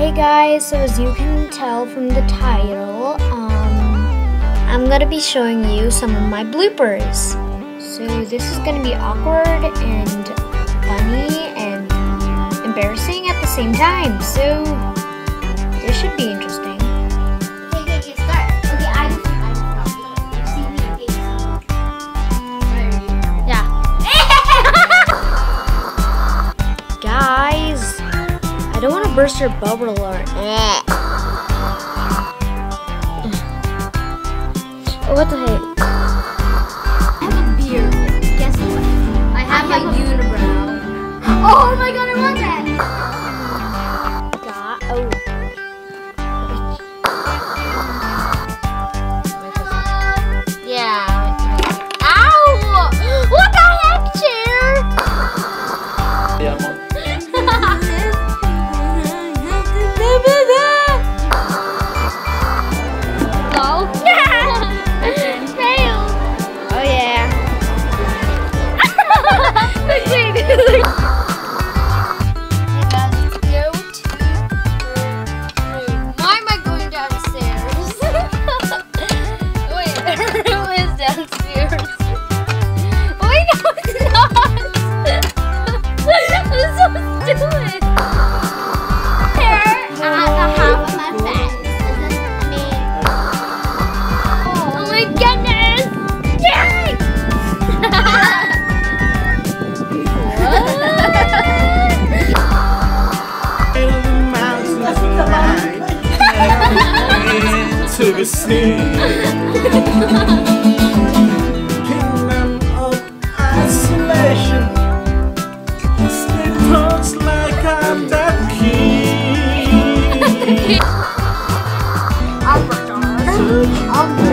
Hey guys, so as you can tell from the title, um, I'm gonna be showing you some of my bloopers. So this is gonna be awkward and funny and embarrassing at the same time. So this should be interesting. I don't want to burst your bubble. Oh, what the heck? I have a beard. Guess what? I have my unibrow. Oh my god, I want that! into the sea. Kingdom of isolation. It talks like I'm the king. I'm